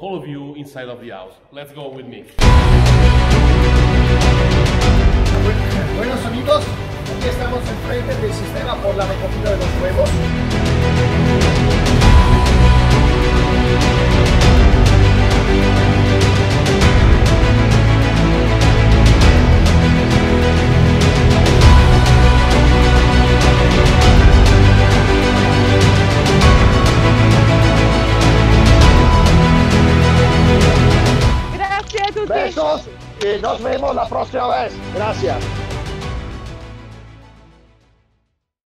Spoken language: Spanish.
all of you inside of the house. Let's go with me. Buenos amigos, aquí estamos enfrente del sistema por la recogida de los huevos. Besos y nos vemos la próxima vez. Gracias.